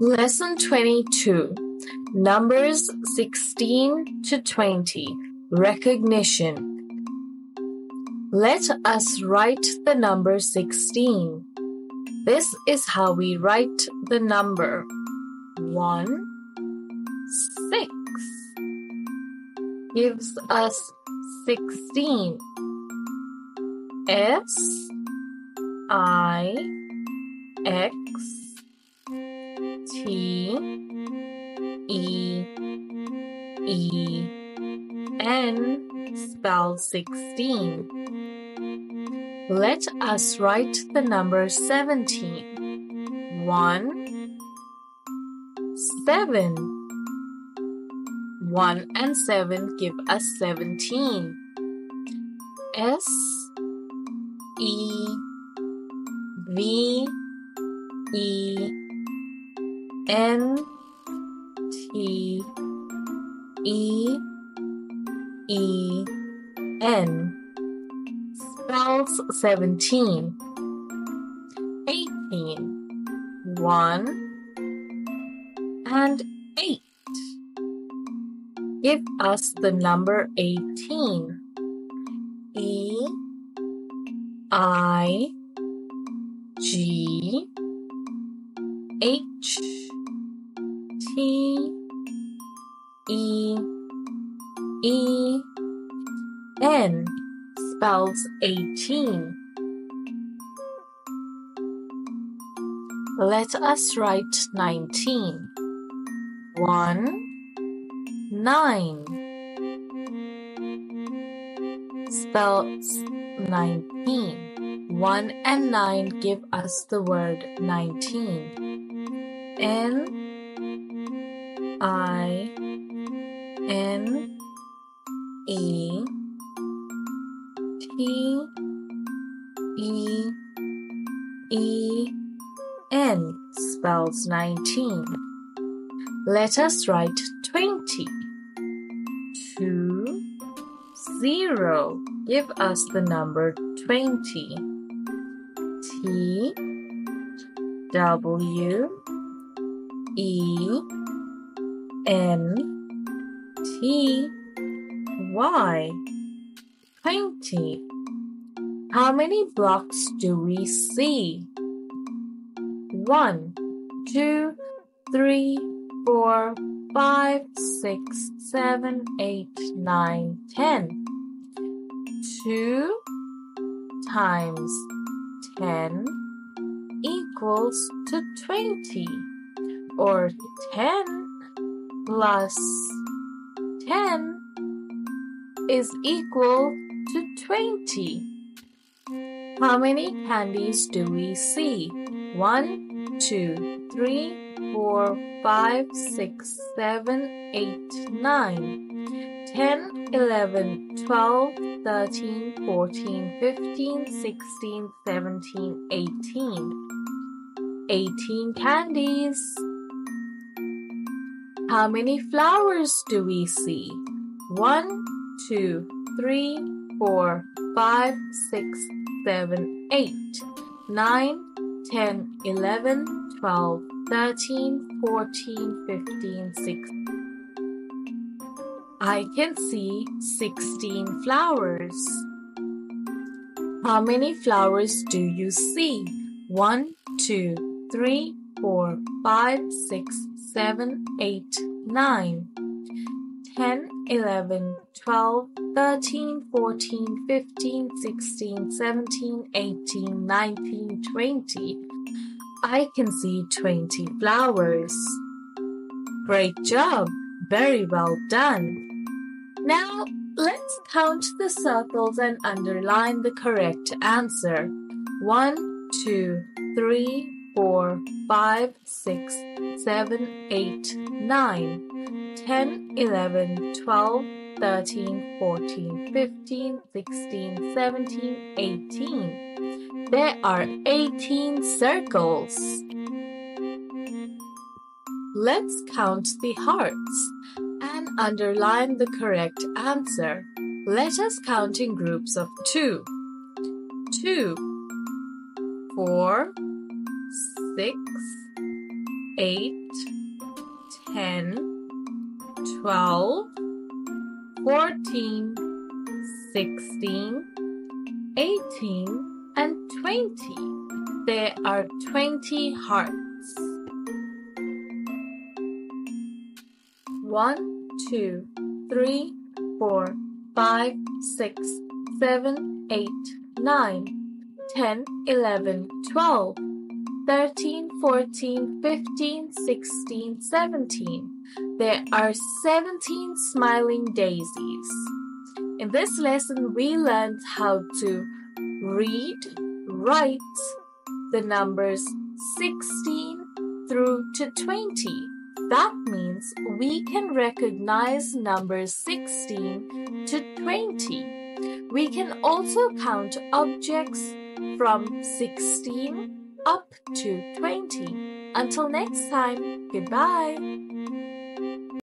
Lesson 22 Numbers 16 to 20 Recognition. Let us write the number 16. This is how we write the number 1 6 gives us 16. S I X T E E N spell 16. Let us write the number 17. 1 7 1 and 7 give us 17. S E V E N T E E N spells 17. 18. 1 and 8 give us the number 18. E I G H T E E N spells 18. Let us write 19. 1 9 spells 19. 1 and 9 give us the word 19. N I N E T E E N spells 19. Let us write 20. 2 0 give us the number 20. T W E N T Y 20. How many blocks do we see? One, two, three, four, five, six, seven, eight, nine, ten. Two times ten equals to twenty, or ten plus ten is equal to twenty. How many candies do we see? One, two, three, four, five, six, seven, eight, nine, ten, eleven, twelve, thirteen, fourteen, fifteen, sixteen, seventeen, eighteen. Eighteen candies. How many flowers do we see? One, two, three, four, five, six, seven, eight, nine, ten, eleven, twelve, thirteen, fourteen, fifteen, sixteen. I can see 16 flowers. How many flowers do you see? One, two, three, four, five, six, seven, eight, nine, ten, eleven, twelve, thirteen, fourteen, fifteen, sixteen, seventeen, eighteen, nineteen, twenty. I can see 20 flowers. Great job! Very well done. Now let's count the circles and underline the correct answer. 1, 2, 3, 4, 5, 6, 7, 8, 9, 10, 11, 12, 13, 14, 15, 16, 17, 18. There are 18 circles. Let's count the hearts and underline the correct answer. Let us count in groups of two. Two, four, six, 8, 10, 12, 14, 16, 18, and 20. There are 20 hearts. 1, 2, 3, 4, 5, 6, 7, 8, 9, 10, 11, 12, 13, 14, 15, 16, 17. There are 17 smiling daisies. In this lesson, we learned how to read, write the numbers 16 through to 20. That means we can recognize numbers 16 to 20. We can also count objects from 16 up to 20. Until next time, goodbye.